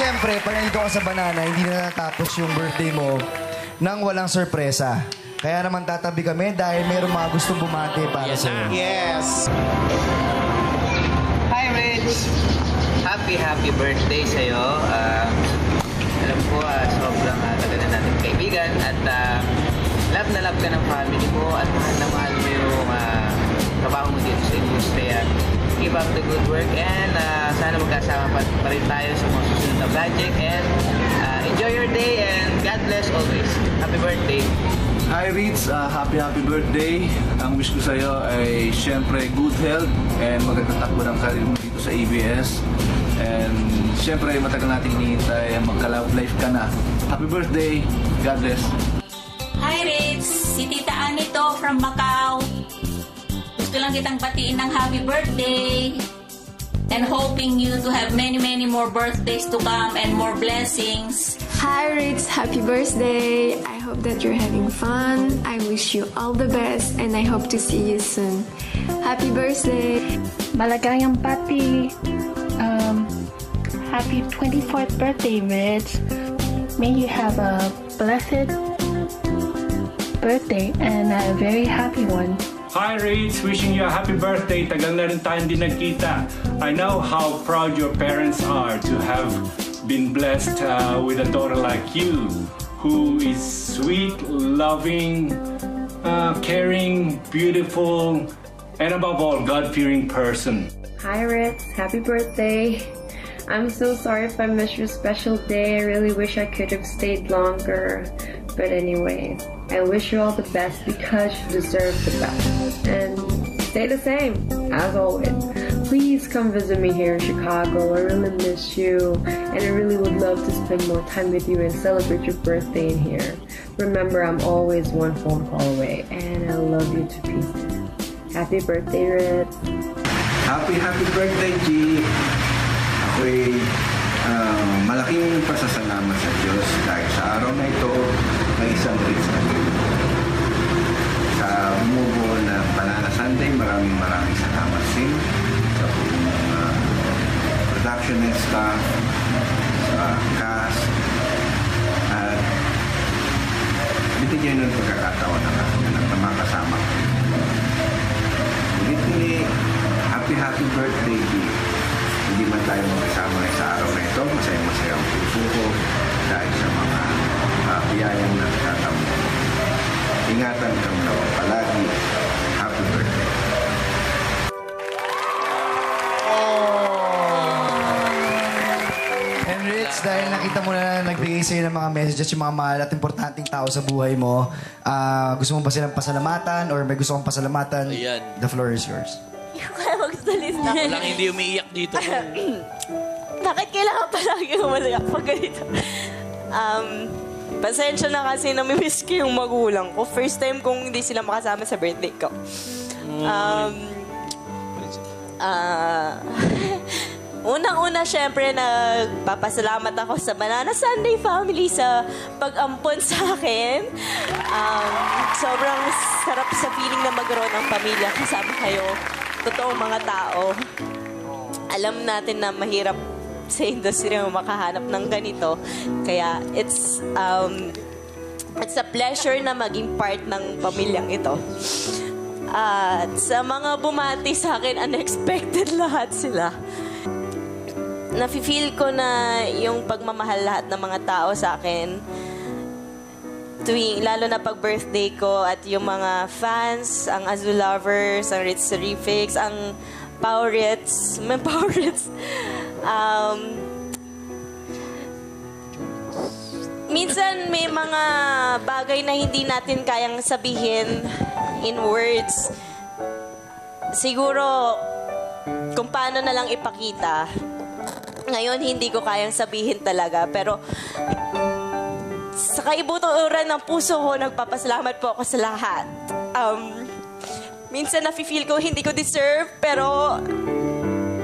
siyempre, pag nandito ka sa banana, hindi na natapos yung birthday mo nang walang sorpresa. Kaya naman tatabi kami dahil mayroong mga gustong bumati para sa iyo. Yes. Hi, Rich! Happy, happy birthday sa'yo. Uh, alam ko, ah, sobrang uh, tagal na natin kaibigan at uh, love na love ka ng family mo at mahal na mahal mo yung uh, trabaho mo dito sa industriya. Keep up the good work and uh, sana magkasama pa, pa rin tayo sa mga susunod na project and uh, enjoy your day and God bless always. Happy birthday! Hi Ritz, uh, happy happy birthday. Ang wish ko sa iyo ay syempre good health and magandang takbo ng career mo dito sa ABS. And syempre matagal nating hinihintay magka-love life ka na. Happy birthday. God bless. Hi, Ritz! Si Tita Anito from Macau. Gusto lang kitang batiin ng happy birthday. And hoping you to have many, many more birthdays to come and more blessings. Hi Ritz, happy birthday! I hope that you're having fun. I wish you all the best and I hope to see you soon. Happy birthday! Maligayang pati. Um, happy 24th birthday, Rich. May you have a blessed birthday and a very happy one. Hi Rach, wishing you a happy birthday. Tagal na rin tayong nagkita. I know how proud your parents are to have been blessed uh, with a daughter like you, who is sweet, loving, uh, caring, beautiful, and above all, God-fearing person. Hi, Ritz. Happy birthday. I'm so sorry if I missed your special day. I really wish I could have stayed longer. But anyway, I wish you all the best because you deserve the best. And stay the same, as always. Please come visit me here in Chicago. I really miss you. And I really would love to spend more time with you and celebrate your birthday in here. Remember, I'm always one phone call away. And I love you to pieces. Happy birthday, Ritz. Happy, happy birthday, G! Ako'y ah, malaking pasasalamat sa Diyos dahil sa araw na ito may isang na Sa bumubuo ng Banana Sunday, maraming maraming salamat sin sa buong ah, production and staff, sa cast, at binigyan ng pagkakataon ng aking anak na makasama ko. Ulit-uli, happy happy birthday, G. Hindi man tayo magkasama sa araw na ito, masaya-masaya ang puso ko dahil sa mga uh, biyayang nagtatamo. Ingatan kang nawa palagi. Happy birthday. And Rich, dahil nakita mo na nagbigay sa'yo ng mga messages yung mga mahal at importanteng tao sa buhay mo, ah, gusto mo ba silang pasalamatan or may gusto kong pasalamatan? Ayan. The floor is yours. Hindi ko kaya magsalita. Walang hindi umiiyak dito. Bakit kailangan palagi umayak pag ganito? Um, pasensya na kasi namimiss ko yung magulang ko. First time kong hindi sila makasama sa birthday ko. Um, ah, Unang-una, syempre, nagpapasalamat ako sa Banana Sunday family sa pag-ampon sa akin. Um, sobrang sarap sa feeling na magkaroon ng pamilya kasama kayo. Totoong mga tao. Alam natin na mahirap sa industry ang makahanap ng ganito. Kaya it's um, it's a pleasure na maging part ng pamilyang ito. At sa mga bumati sa akin, unexpected lahat sila nafe-feel ko na yung pagmamahal lahat ng mga tao sa akin. Tuwing, lalo na pag birthday ko at yung mga fans, ang Azul Lovers, ang Ritz Refix, ang Powerits, may Powerits. Um, minsan may mga bagay na hindi natin kayang sabihin in words. Siguro, kung paano na lang ipakita, ngayon, hindi ko kayang sabihin talaga. Pero sa kaibuturan ng puso ko, nagpapasalamat po ako sa lahat. Um, minsan nafe-feel ko hindi ko deserve, pero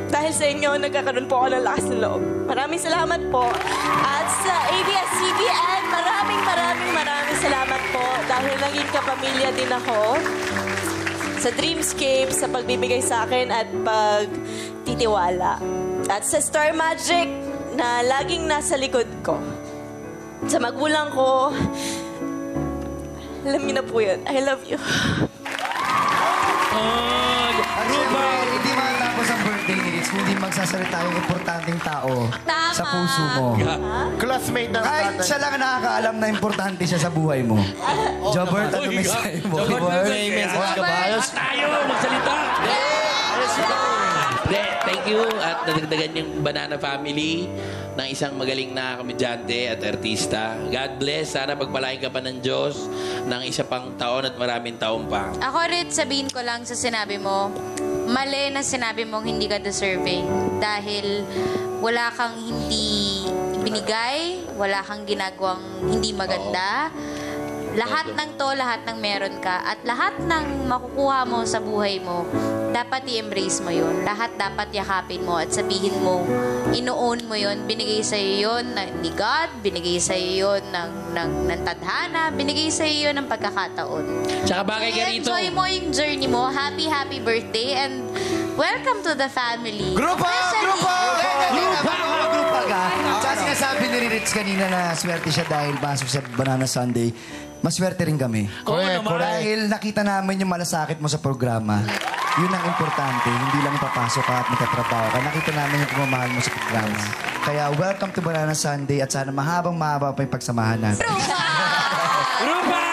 dahil sa inyo, nagkakaroon po ako ng lakas ng loob. Maraming salamat po. At sa ABS-CBN, maraming maraming maraming salamat po dahil naging kapamilya din ako sa Dreamscape, sa pagbibigay sa akin at pagtitiwala. At sa Star Magic, na laging nasa likod ko. Sa magulang ko, alam niyo na po yun. I love you. At syempre, hindi matapos ang birthday ni Ritz kung hindi magsasalita yung importanteng tao Tama. sa puso mo. Classmate na Kahit siya lang ang nakakaalam na importante siya sa buhay mo. Jobert, ano mensahe mo? Jobert? May message ka ba? Ayos. Tayo, magsalita! Hindi, thank you at nadagdagan yung Banana Family ng isang magaling na komedyante at artista. God bless. Sana pagpalain ka pa ng Diyos ng isa pang taon at maraming taon pa. Ako rin, sabihin ko lang sa sinabi mo, mali na sinabi mong hindi ka deserving. Dahil wala kang hindi binigay, wala kang ginagawang hindi maganda. Lahat ng to, lahat ng meron ka, at lahat ng makukuha mo sa buhay mo, dapat i-embrace mo yun. Lahat dapat yakapin mo at sabihin mo, inoon mo yun, binigay sa iyo yun ni God, binigay sa iyo yun ng, ng, ng tadhana, binigay sa iyo yun ng pagkakataon. Tsaka bagay ka rito. Enjoy mo yung journey mo. Happy, happy birthday and welcome to the family. Grupo! Grupo! Grupo! Grupo sinasabi ni Ritz kanina na swerte siya dahil pasok sa Banana Sunday. Maswerte rin kami. Correct, correct. Dahil nakita namin yung malasakit mo sa programa. Yun ang importante. Hindi lang papasok ka at magkatrabaho ka. Nakita namin yung pagmamahal mo sa programa. Kaya welcome to Banana Sunday at sana mahabang mahaba pa yung pagsamahan natin. Rupa! Happy